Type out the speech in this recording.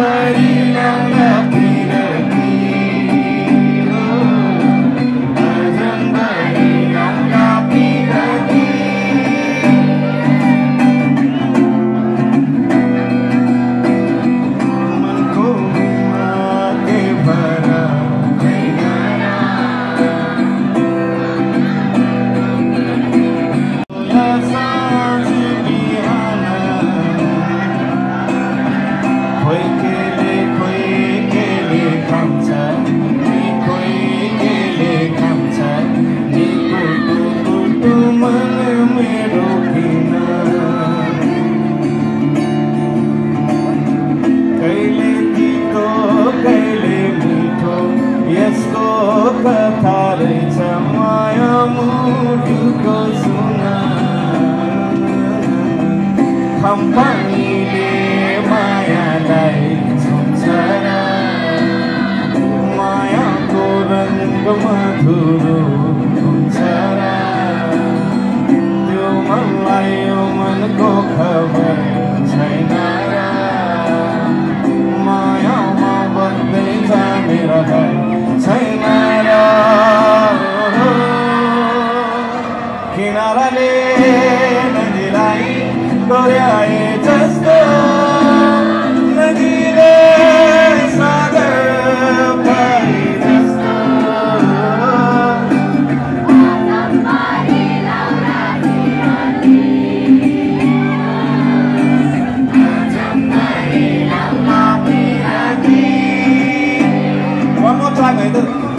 nobody कैले तितो कहिले मिठो यसको कथा छ माया मुलुकको सुन खम्पनीले माया गाई छु सर मायाको रङ्ग मधुरो किनारा ले नदीलाई डोर्याए जस्तो नदीले सागर One more time, I do.